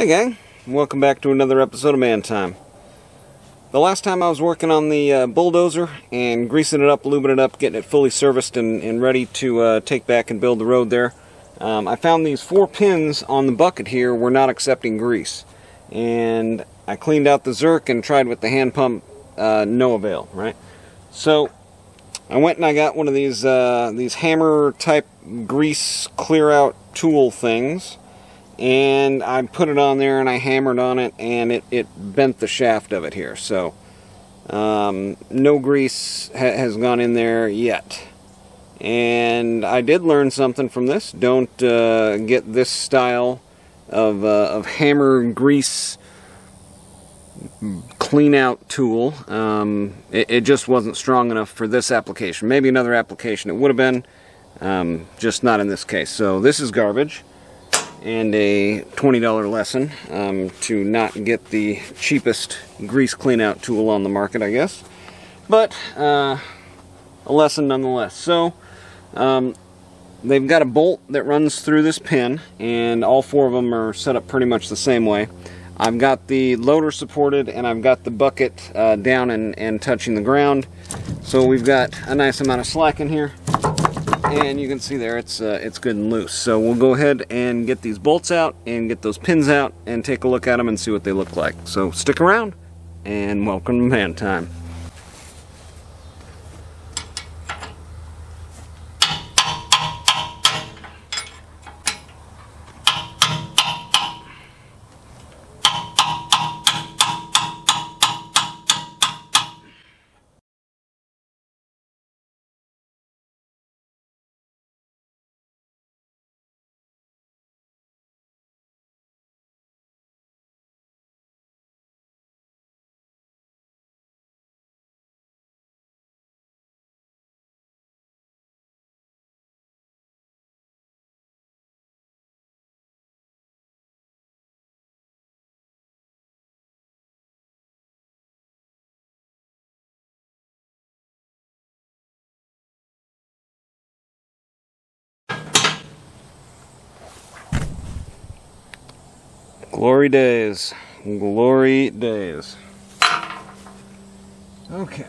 Hey gang, welcome back to another episode of Man Time. The last time I was working on the uh, bulldozer and greasing it up, lubing it up, getting it fully serviced and, and ready to uh, take back and build the road there, um, I found these four pins on the bucket here were not accepting grease. And I cleaned out the Zerk and tried with the hand pump, uh, no avail, right? So I went and I got one of these uh, these hammer type grease clear out tool things and I put it on there and I hammered on it and it, it bent the shaft of it here. So um, no grease ha has gone in there yet. And I did learn something from this. Don't uh, get this style of, uh, of hammer grease clean out tool. Um, it, it, just wasn't strong enough for this application. Maybe another application it would have been. Um, just not in this case. So this is garbage and a $20 lesson um, to not get the cheapest grease cleanout tool on the market, I guess. But uh, a lesson nonetheless. So um, they've got a bolt that runs through this pin, and all four of them are set up pretty much the same way. I've got the loader supported, and I've got the bucket uh, down and, and touching the ground. So we've got a nice amount of slack in here and you can see there it's uh, it's good and loose. So we'll go ahead and get these bolts out and get those pins out and take a look at them and see what they look like. So stick around and welcome to man time Glory days. Glory days. Okay.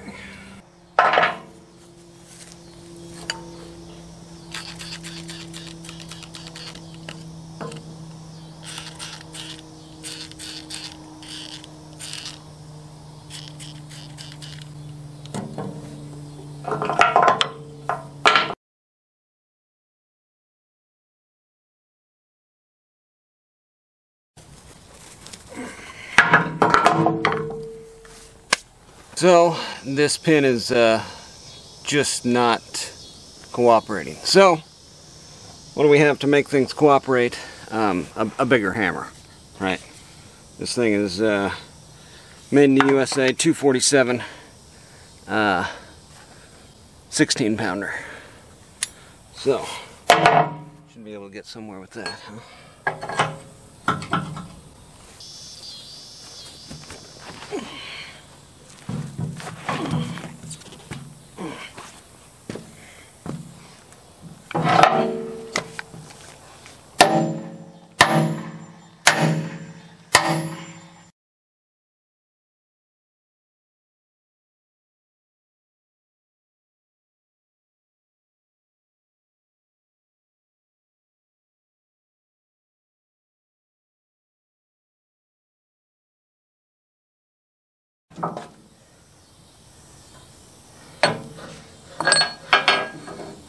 So this pin is uh, just not cooperating. So what do we have to make things cooperate? Um, a, a, bigger hammer, right? This thing is uh, made in the USA, 247, uh, 16 pounder. So should be able to get somewhere with that. Huh?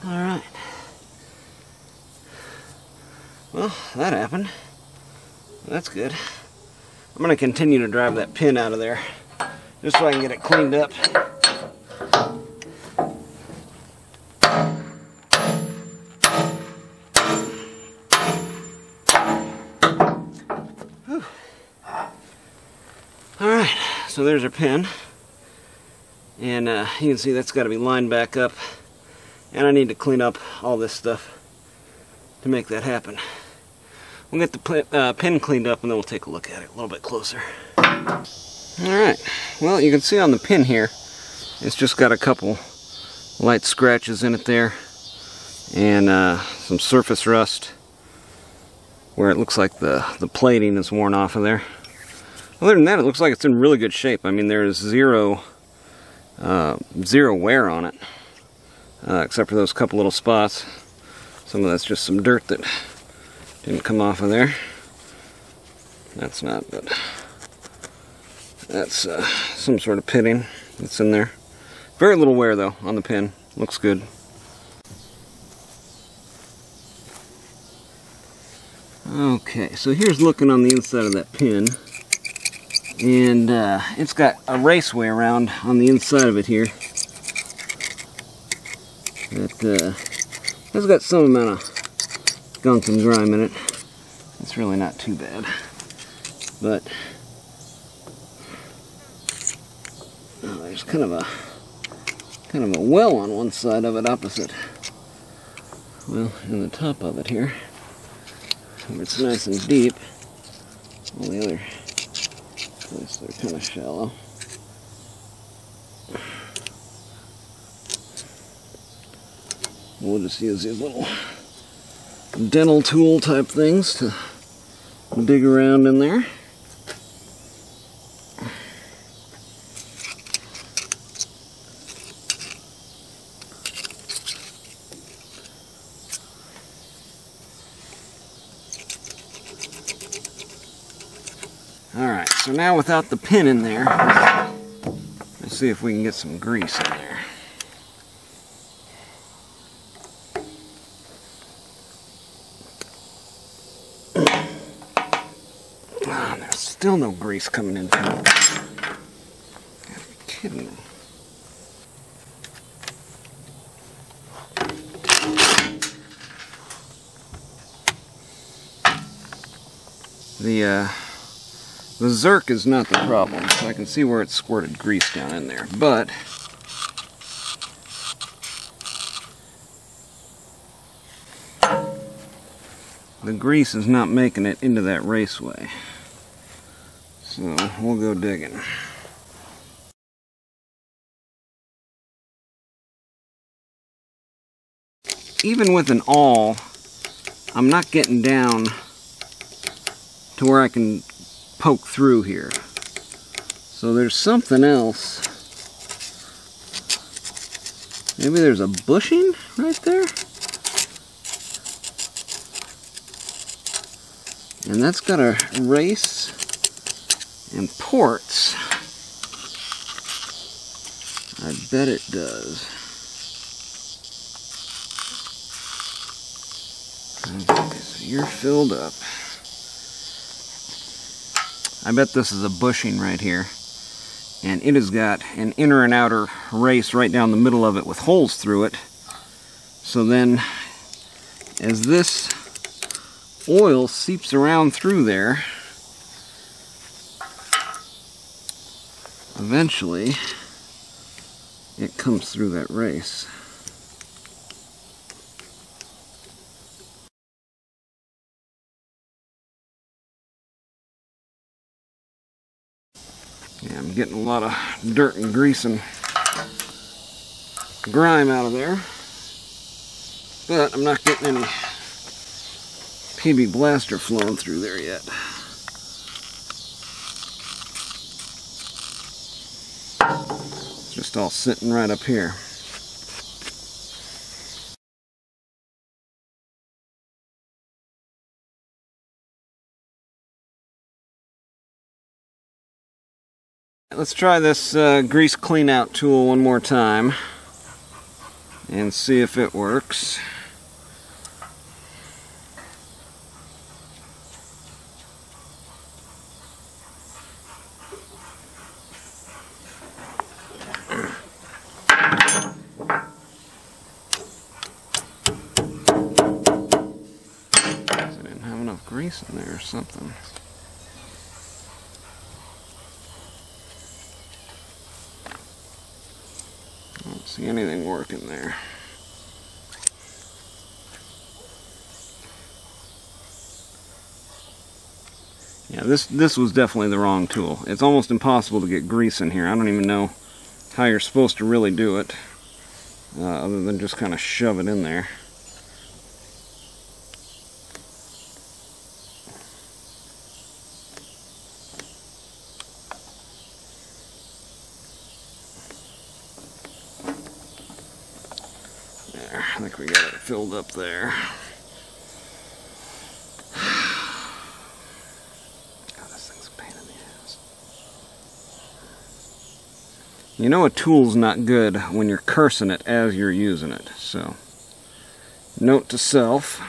Alright. Well, that happened. That's good. I'm going to continue to drive that pin out of there just so I can get it cleaned up. Alright, so there's our pin. And uh, you can see that's got to be lined back up. And I need to clean up all this stuff to make that happen. We'll get the uh, pin cleaned up and then we'll take a look at it a little bit closer. Alright, well you can see on the pin here, it's just got a couple light scratches in it there and uh, some surface rust. where it looks like the, the plating is worn off of there. Other than that, it looks like it's in really good shape. I mean, there's zero, uh, zero wear on it, uh, except for those couple little spots. Some of that's just some dirt that didn't come off of there. That's not, but that's uh, some sort of pitting that's in there. Very little wear though on the pin. Looks good. Okay, so here's looking on the inside of that pin. And uh, it's got a raceway around on the inside of it here. That uh, has got some amount of gunk and grime in it. It's really not too bad. But oh, there's kind of a kind of a well on one side of it opposite. Well, in the top of it here where it's nice and deep. All the other they're kind of shallow. We'll just use these little dental tool type things to dig around in there. Alright, so now without the pin in there, let's see if we can get some grease in there. Oh, there's still no grease coming in from it. Gotta kidding me. The uh, the Zerk is not the problem, so I can see where it squirted grease down in there, but the grease is not making it into that raceway. So we'll go digging. Even with an awl, I'm not getting down to where I can poke through here. So there's something else. Maybe there's a bushing right there? And that's got a race and ports. I bet it does. Okay, so you're filled up. I bet this is a bushing right here. And it has got an inner and outer race right down the middle of it with holes through it. So then, as this oil seeps around through there, eventually it comes through that race. Yeah, I'm getting a lot of dirt and grease and grime out of there. But I'm not getting any PB Blaster flowing through there yet. Just all sitting right up here. Let's try this uh, grease clean out tool one more time and see if it works. I didn't have enough grease in there or something. See anything working there. Yeah, this this was definitely the wrong tool. It's almost impossible to get grease in here. I don't even know how you're supposed to really do it, uh, other than just kind of shove it in there. Think we got it filled up there. God, this thing's a pain in the ass. You know a tool's not good when you're cursing it as you're using it, so note to self.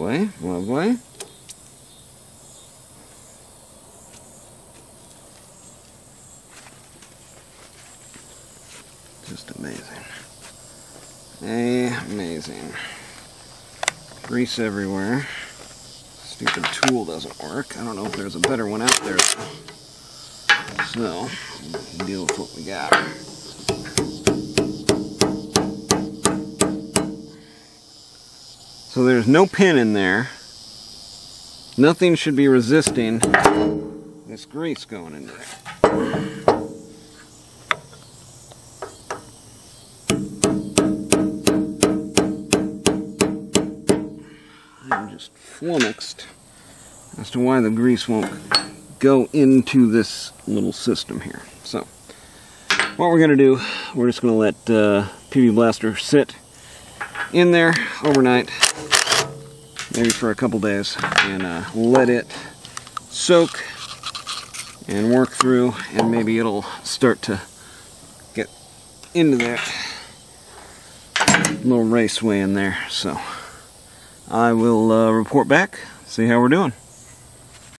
Lovely, lovely. Just amazing. Amazing. Grease everywhere. Stupid tool doesn't work. I don't know if there's a better one out there. So, deal with what we got. So there's no pin in there. Nothing should be resisting this grease going into there. I'm just flummoxed as to why the grease won't go into this little system here. So, what we're going to do, we're just going to let uh, PB Blaster sit in there overnight, maybe for a couple days, and uh, let it soak and work through, and maybe it'll start to get into that little raceway in there. So I will uh, report back, see how we're doing.